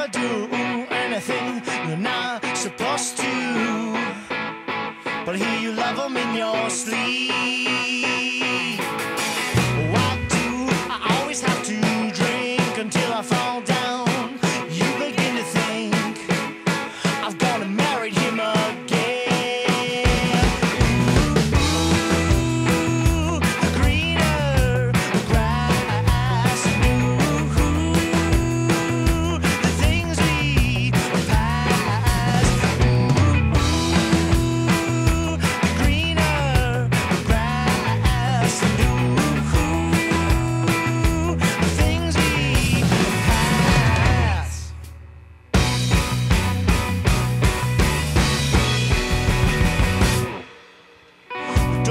never do anything you're not supposed to. But here you love them in your sleep.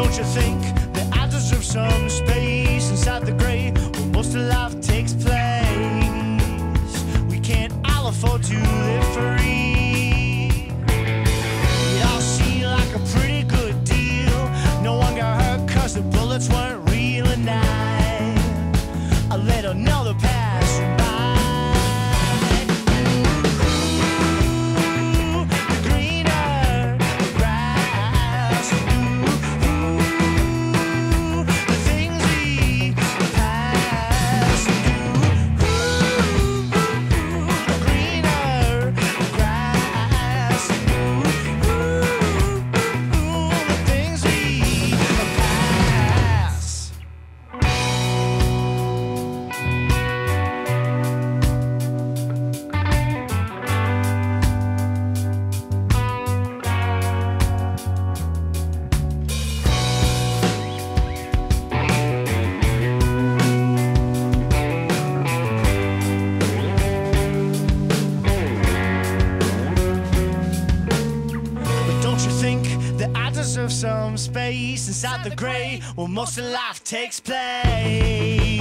Don't you think that I deserve some space inside the grave where most of life takes place? We can't all afford to live deserve some space inside the grey where most of life takes place?